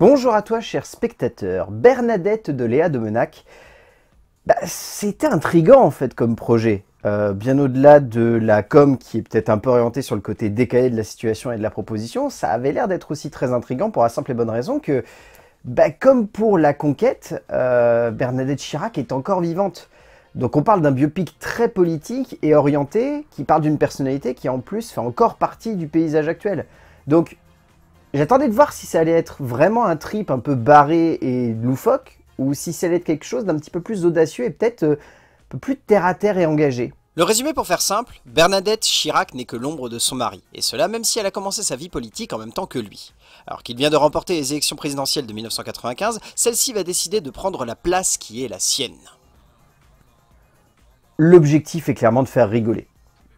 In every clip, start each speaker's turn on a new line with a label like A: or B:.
A: Bonjour à toi, cher spectateur. Bernadette de Léa de Menac. Bah, C'était intriguant en fait comme projet. Euh, bien au-delà de la com qui est peut-être un peu orientée sur le côté décalé de la situation et de la proposition, ça avait l'air d'être aussi très intriguant pour la simple et bonne raison que, bah, comme pour la conquête, euh, Bernadette Chirac est encore vivante. Donc on parle d'un biopic très politique et orienté, qui parle d'une personnalité qui en plus fait encore partie du paysage actuel. Donc j'attendais de voir si ça allait être vraiment un trip un peu barré et loufoque, ou si ça allait être quelque chose d'un petit peu plus audacieux et peut-être euh, un peu plus terre à terre et engagé.
B: Le résumé pour faire simple, Bernadette Chirac n'est que l'ombre de son mari, et cela même si elle a commencé sa vie politique en même temps que lui. Alors qu'il vient de remporter les élections présidentielles de 1995, celle-ci va décider de prendre la place qui est la sienne.
A: L'objectif est clairement de faire rigoler.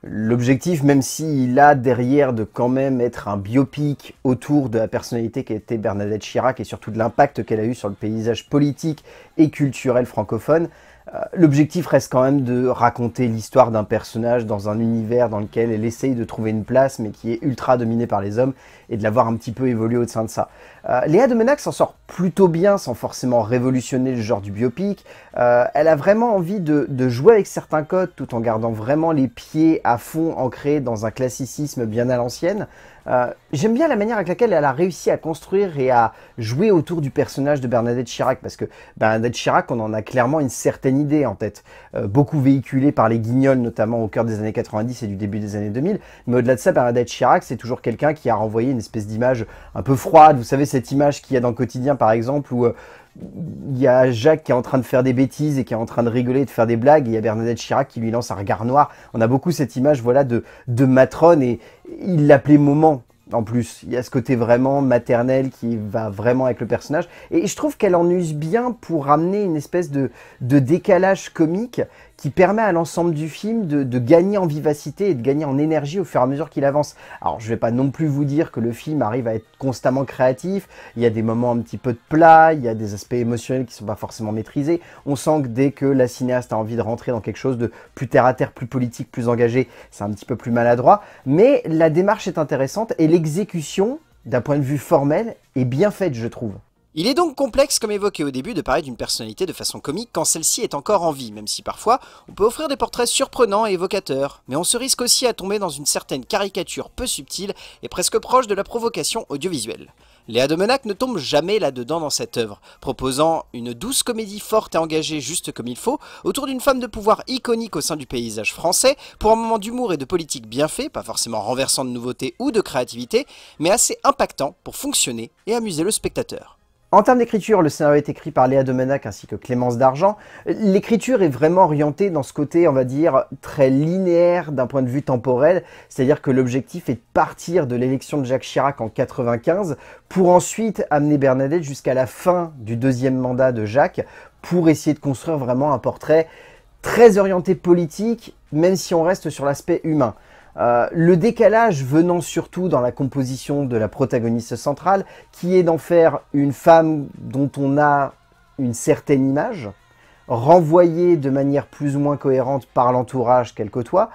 A: L'objectif, même s'il a derrière de quand même être un biopic autour de la personnalité qui était Bernadette Chirac et surtout de l'impact qu'elle a eu sur le paysage politique et culturel francophone, euh, l'objectif reste quand même de raconter l'histoire d'un personnage dans un univers dans lequel elle essaye de trouver une place mais qui est ultra dominé par les hommes et de l'avoir un petit peu évolué au sein de ça. Euh, Léa de Menac s'en sort plutôt bien sans forcément révolutionner le genre du biopic. Euh, elle a vraiment envie de, jouer avec certains codes tout en gardant vraiment les pieds à fond ancrés dans un classicisme bien à l'ancienne. Euh, J'aime bien la manière avec laquelle elle a réussi à construire et à jouer autour du personnage de Bernadette Chirac, parce que Bernadette Chirac, on en a clairement une certaine idée en tête, beaucoup véhiculée par les guignols, notamment au cœur des années 90 et du début des années 2000. Mais au-delà de ça, Bernadette Chirac, c'est toujours quelqu'un qui a renvoyé une espèce d'image un peu froide. Vous savez, cette image qu'il y a dans le quotidien, par exemple, où euh, il y a Jacques qui est en train de faire des bêtises et qui est en train de rigoler, de faire des blagues, et il y a Bernadette Chirac qui lui lance un regard noir. On a beaucoup cette image voilà, de, de matrone, et il l'appelait Moment en plus. Il y a ce côté vraiment maternel qui va vraiment avec le personnage. Et je trouve qu'elle en use bien pour ramener une espèce de, de décalage comique qui permet à l'ensemble du film de, de, gagner en vivacité et de gagner en énergie au fur et à mesure qu'il avance. Alors je vais pas non plus vous dire que le film arrive à être constamment créatif, il y a des moments un petit peu de plat, il y a des aspects émotionnels qui sont pas forcément maîtrisés, on sent que dès que la cinéaste a envie de rentrer dans quelque chose de plus terre à terre, plus politique, plus engagé, c'est un petit peu plus maladroit, mais la démarche est intéressante et l'exécution, d'un point de vue formel, est bien faite je trouve.
B: Il est donc complexe, comme évoqué au début, de parler d'une personnalité de façon comique quand celle-ci est encore en vie, même si parfois on peut offrir des portraits surprenants et évocateurs. Mais on se risque aussi à tomber dans une certaine caricature peu subtile et presque proche de la provocation audiovisuelle. Léa de Menac ne tombe jamais là-dedans dans cette œuvre, proposant une douce comédie forte et engagée juste comme il faut, autour d'une femme de pouvoir iconique au sein du paysage français, pour un moment d'humour et de politique bien fait, pas forcément renversant de nouveautés ou de créativité, mais assez impactant pour fonctionner et amuser le spectateur.
A: En termes d'écriture, le scénario est écrit par Léa Domenac ainsi que Clémence d'Argent. L'écriture est vraiment orientée dans ce côté, on va dire, très linéaire d'un point de vue temporel, c'est-à-dire que l'objectif est de partir de l'élection de Jacques Chirac en 95 pour ensuite amener Bernadette jusqu'à la fin du deuxième mandat de Jacques pour essayer de construire vraiment un portrait très orienté politique, même si on reste sur l'aspect humain. Euh, le décalage venant surtout dans la composition de la protagoniste centrale, qui est d'en faire une femme dont on a une certaine image, renvoyée de manière plus ou moins cohérente par l'entourage qu'elle côtoie,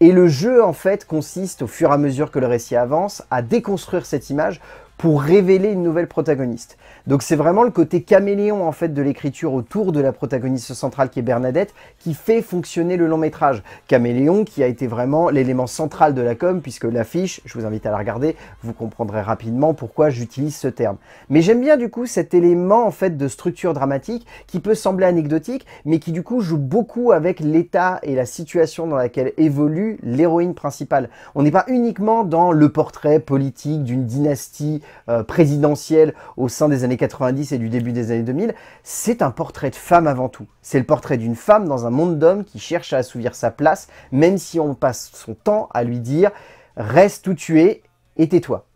A: et le jeu en fait consiste au fur et à mesure que le récit avance à déconstruire cette image pour révéler une nouvelle protagoniste. Donc c'est vraiment le côté caméléon en fait de l'écriture autour de la protagoniste centrale qui est Bernadette qui fait fonctionner le long métrage. Caméléon qui a été vraiment l'élément central de la com puisque l'affiche, je vous invite à la regarder, vous comprendrez rapidement pourquoi j'utilise ce terme. Mais j'aime bien du coup cet élément en fait de structure dramatique qui peut sembler anecdotique mais qui du coup joue beaucoup avec l'état et la situation dans laquelle évolue l'héroïne principale. On n'est pas uniquement dans le portrait politique d'une dynastie euh, présidentielle au sein des années 90 et du début des années 2000, c'est un portrait de femme avant tout. C'est le portrait d'une femme dans un monde d'hommes qui cherche à assouvir sa place, même si on passe son temps à lui dire reste où tu es et tais-toi.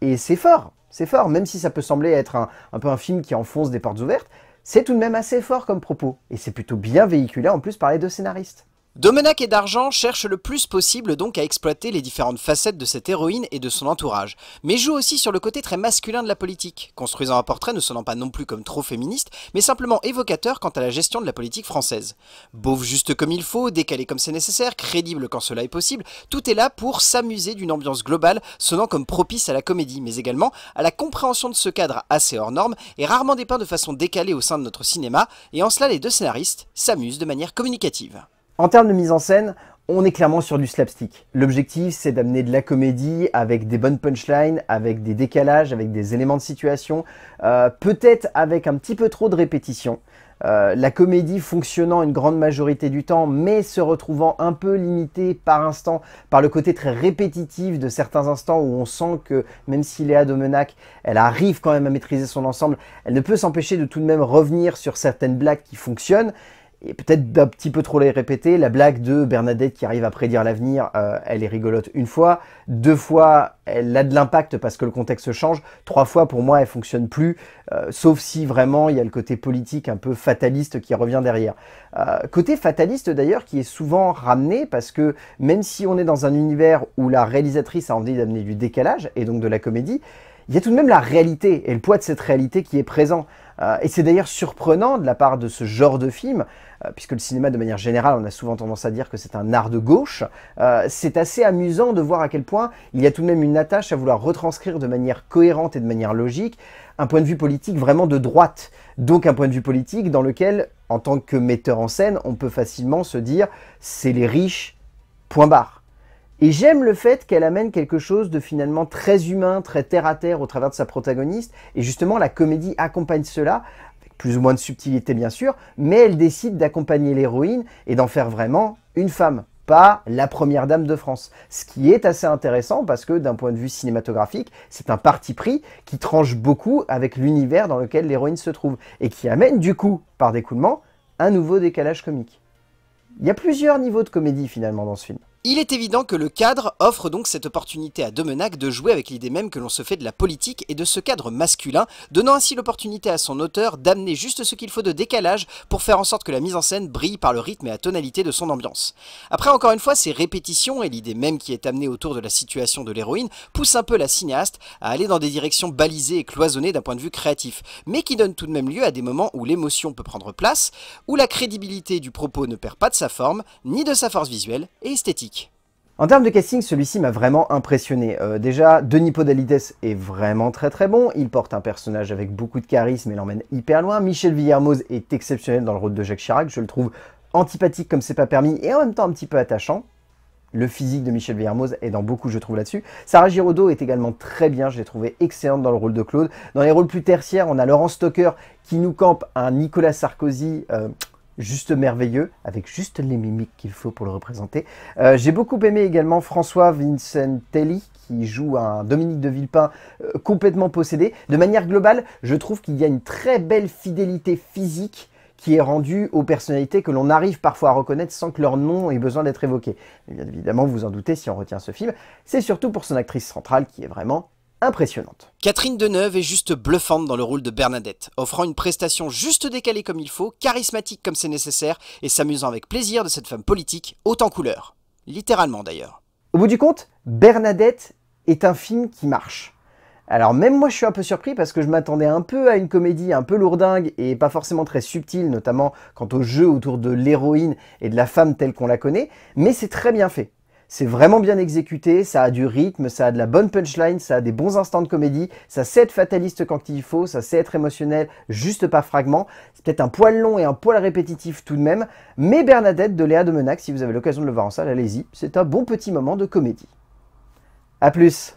A: Et c'est fort, c'est fort, même si ça peut sembler être un, un peu un film qui enfonce des portes ouvertes, c'est tout de même assez fort comme propos, et c'est plutôt bien véhiculé en plus par les deux scénaristes.
B: Domenac et D'Argent cherchent le plus possible donc à exploiter les différentes facettes de cette héroïne et de son entourage, mais jouent aussi sur le côté très masculin de la politique, construisant un portrait ne sonnant pas non plus comme trop féministe, mais simplement évocateur quant à la gestion de la politique française. Beauve juste comme il faut, décalé comme c'est nécessaire, crédible quand cela est possible, tout est là pour s'amuser d'une ambiance globale sonnant comme propice à la comédie, mais également à la compréhension de ce cadre assez hors norme et rarement dépeint de façon décalée au sein de notre cinéma, et en cela les deux scénaristes s'amusent de manière communicative.
A: En termes de mise en scène, on est clairement sur du slapstick. L'objectif, c'est d'amener de la comédie avec des bonnes punchlines, avec des décalages, avec des éléments de situation, euh, peut-être avec un petit peu trop de répétition. Euh, la comédie fonctionnant une grande majorité du temps, mais se retrouvant un peu limitée par instant par le côté très répétitif de certains instants où on sent que même si Léa Domenac, elle arrive quand même à maîtriser son ensemble, elle ne peut s'empêcher de tout de même revenir sur certaines blagues qui fonctionnent et peut-être d'un petit peu trop les répéter. La blague de Bernadette qui arrive à prédire l'avenir, euh, elle est rigolote une fois. Deux fois, elle a de l'impact parce que le contexte change. Trois fois, pour moi, elle fonctionne plus, euh, sauf si vraiment il y a le côté politique un peu fataliste qui revient derrière. Euh, côté fataliste d'ailleurs qui est souvent ramené parce que même si on est dans un univers où la réalisatrice a envie d'amener du décalage et donc de la comédie, il y a tout de même la réalité et le poids de cette réalité qui est présent. Euh, et c'est d'ailleurs surprenant de la part de ce genre de film, euh, puisque le cinéma de manière générale, on a souvent tendance à dire que c'est un art de gauche. Euh, c'est assez amusant de voir à quel point il y a tout de même une attache à vouloir retranscrire de manière cohérente et de manière logique un point de vue politique vraiment de droite. Donc un point de vue politique dans lequel, en tant que metteur en scène, on peut facilement se dire c'est les riches, point barre. Et j'aime le fait qu'elle amène quelque chose de finalement très humain, très terre-à-terre au travers de sa protagoniste. Et justement, la comédie accompagne cela, avec plus ou moins de subtilité bien sûr, mais elle décide d'accompagner l'héroïne et d'en faire vraiment une femme pas la première dame de France. Ce qui est assez intéressant parce que d'un point de vue cinématographique, c'est un parti pris qui tranche beaucoup avec l'univers dans lequel l'héroïne se trouve et qui amène du coup, par découlement, un nouveau décalage comique. Il y a plusieurs niveaux de comédie finalement dans ce film.
B: Il est évident que le cadre offre donc cette opportunité à Domenac de jouer avec l'idée même que l'on se fait de la politique et de ce cadre masculin, donnant ainsi l'opportunité à son auteur d'amener juste ce qu'il faut de décalage pour faire en sorte que la mise en scène brille par le rythme et la tonalité de son ambiance. Après encore une fois, ces répétitions et l'idée même qui est amenée autour de la situation de l'héroïne poussent un peu la cinéaste à aller dans des directions balisées et cloisonnées d'un point de vue créatif, mais qui donnent tout de même lieu à des moments où l'émotion peut prendre place, où la crédibilité du propos ne perd pas de sa forme, ni de sa force visuelle et esthétique.
A: En termes de casting, celui-ci m'a vraiment impressionné. Euh, déjà, Denis Podalides est vraiment très très bon. Il porte un personnage avec beaucoup de charisme et l'emmène hyper loin. Michel Villermoz est exceptionnel dans le rôle de Jacques Chirac. Je le trouve antipathique comme c'est pas permis et en même temps un petit peu attachant. Le physique de Michel Villermoz est dans beaucoup, je trouve, là-dessus. Sarah Giraudot est également très bien, je l'ai trouvé excellente dans le rôle de Claude. Dans les rôles plus tertiaires, on a Laurent Stocker qui nous campe un Nicolas Sarkozy... Euh, juste merveilleux, avec juste les mimiques qu'il faut pour le représenter. Euh, j'ai beaucoup aimé également François Vincentelli, qui joue un Dominique de Villepin euh, complètement possédé. De manière globale, je trouve qu'il y a une très belle fidélité physique qui est rendue aux personnalités que l'on arrive parfois à reconnaître sans que leur nom ait besoin d'être évoqué. bien évidemment, vous en doutez si on retient ce film, c'est surtout pour son actrice centrale qui est vraiment impressionnante.
B: Catherine Deneuve est juste bluffante dans le rôle de Bernadette, offrant une prestation juste décalée comme il faut, charismatique comme c'est nécessaire, et s'amusant avec plaisir de cette femme politique haute en couleur. Littéralement d'ailleurs.
A: Au bout du compte, Bernadette est un film qui marche. Alors même moi je suis un peu surpris parce que je m'attendais un peu à une comédie un peu lourdingue et pas forcément très subtile, notamment quant au jeu autour de l'héroïne et de la femme telle qu'on la connaît, mais c'est très bien fait. C'est vraiment bien exécuté, ça a du rythme, ça a de la bonne punchline, ça a des bons instants de comédie, ça sait être fataliste quand il faut, ça sait être émotionnel, juste par fragment. C'est peut-être un poil long et un poil répétitif tout de même, mais Bernadette de Léa de Menac, si vous avez l'occasion de le voir en salle, allez-y, c'est un bon petit moment de comédie. A plus